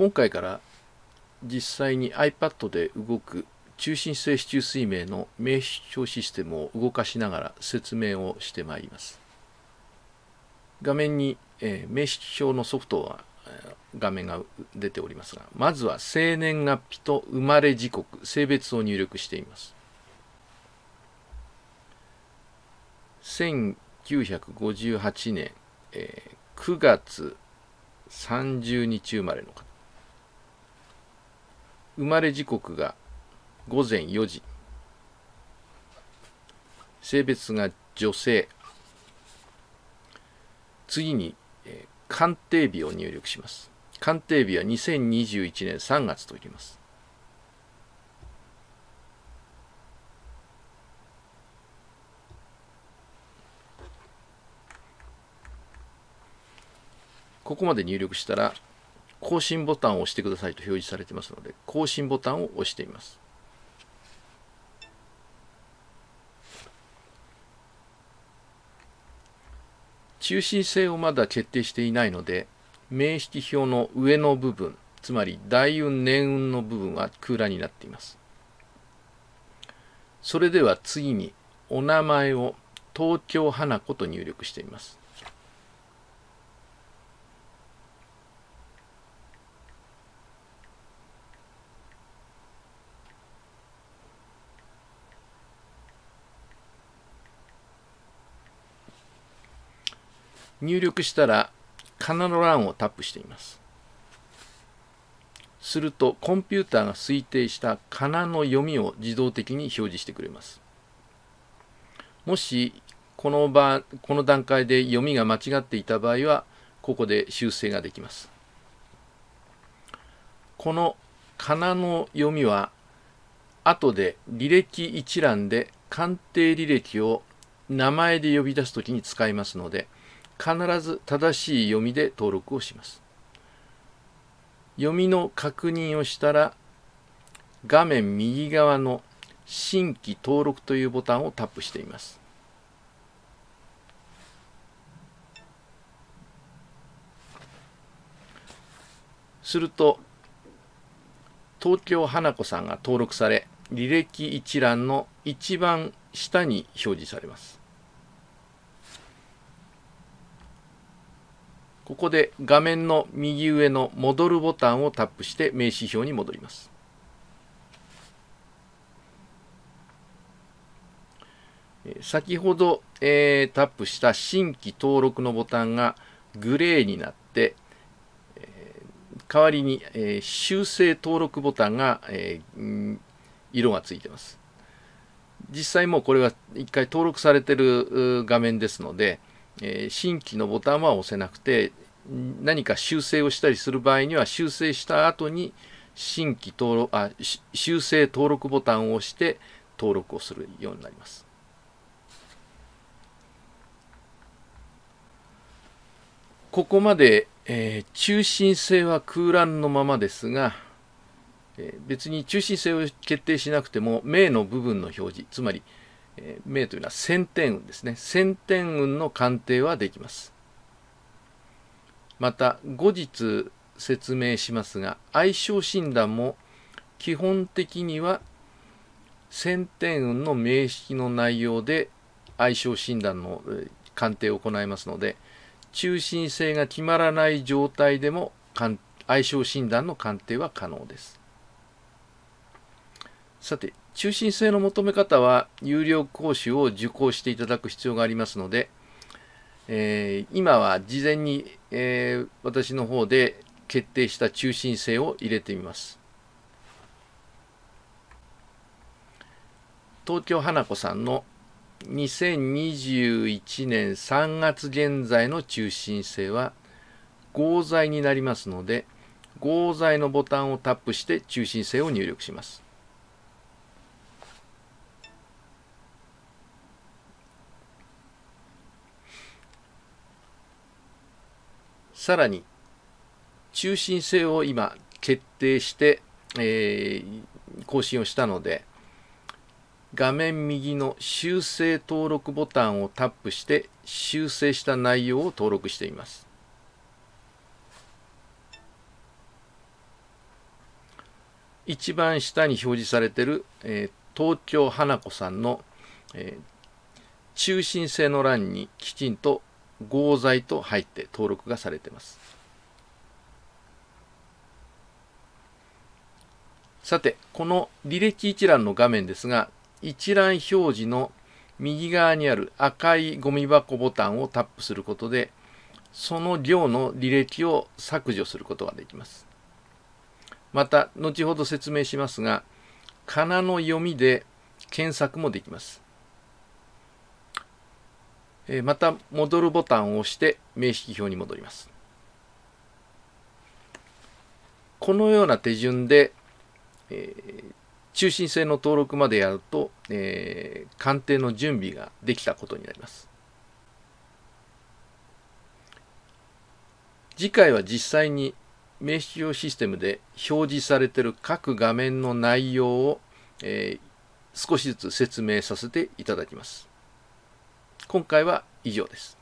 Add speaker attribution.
Speaker 1: 今回から実際に iPad で動く中心性市中水明の名視聴システムを動かしながら説明をしてまいります。画面に、えー、名視聴のソフトは画面が出ておりますがまずは生年月日と生まれ時刻性別を入力しています。1958年、えー、9月30日生まれの方。生まれ時刻が午前4時。性別が女性。次に、えー、鑑定日を入力します。鑑定日は2021年3月と入れます。ここまで入力したら更新ボタンを押してくださいと表示されてますので更新ボタンを押しています。中心性をまだ決定していないので名式表の上の部分つまり大運年運の部分は空欄になっています。それでは次にお名前を東京花子と入力しています。入力したらカナの欄をタップしていますするとコンピューターが推定したカナの読みを自動的に表示してくれます。もしこの場この段階で読みが間違っていた場合はここで修正ができます。このカナの読みは後で履歴一覧で鑑定履歴を名前で呼び出すときに使いますので必ず正しい読みで登録をします。読みの確認をしたら画面右側の新規登録というボタンをタップしています。すると東京花子さんが登録され履歴一覧の一番下に表示されます。ここで画面の右上の戻るボタンをタップして名刺表に戻ります。先ほど、えー、タップした新規登録のボタンがグレーになって、えー、代わりに、えー、修正登録ボタンが、え色がついてます。実際もうこれは一回登録されてる画面ですので、え新規のボタンは押せなくて何か修正をしたりする場合には修正した後に新規登録あ修正登録ボタンを押して登録をするようになります。ここまで、えー、中心性は空欄のままですが、えー、別に中心性を決定しなくても名の部分の表示つまり、えー、名というのは先天運ですね先天運の鑑定はできます。また後日説明しますが相性診断も基本的には先天運の名式の内容で相性診断の鑑定を行いますので中心性が決まらない状態でも相性診断の鑑定は可能ですさて中心性の求め方は有料講習を受講していただく必要がありますのでえー、今は事前に、えー、私の方で決定した中心性を入れてみます。東京花子さんの2021年3月現在の中心性は合材になりますので合材のボタンをタップして中心性を入力します。さらに中心性を今決定して、えー、更新をしたので画面右の修正登録ボタンをタップして修正した内容を登録しています。一番下に表示されている、えー、東京花子さんの、えー、中心性の欄にきちんと合材と入って登録がされています。さて、この履歴一覧の画面ですが、一覧表示の右側にある赤いゴミ箱ボタンをタップすることで、その量の履歴を削除することができます。また、後ほど説明しますが、仮名の読みで検索もできます。また、戻るボタンを押して名式表に戻ります。このような手順で、えー、中心性の登録までやると、えー、鑑定の準備ができたことになります。次回は実際に名刺用システムで表示されている各画面の内容を、えー、少しずつ説明させていただきます。今回は以上です。